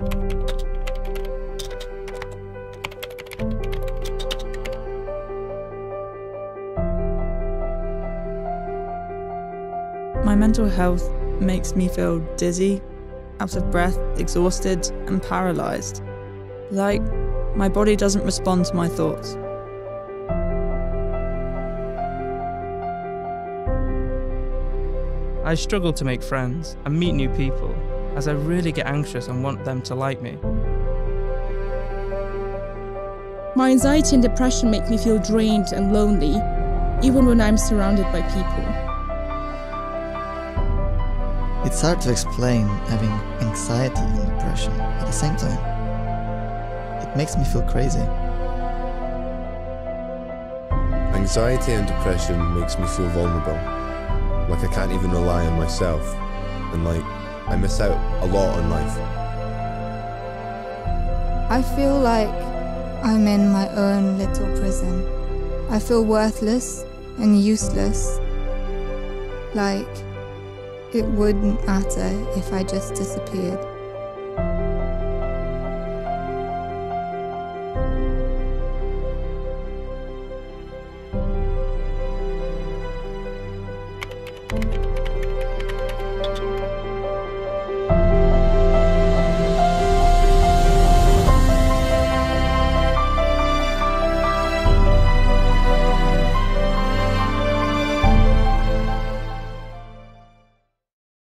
My mental health makes me feel dizzy, out of breath, exhausted, and paralysed. Like my body doesn't respond to my thoughts. I struggle to make friends and meet new people as I really get anxious and want them to like me. My anxiety and depression make me feel drained and lonely, even when I'm surrounded by people. It's hard to explain having anxiety and depression at the same time. It makes me feel crazy. Anxiety and depression makes me feel vulnerable. Like I can't even rely on myself. And like I miss out a lot on life. I feel like I'm in my own little prison. I feel worthless and useless. Like it wouldn't matter if I just disappeared.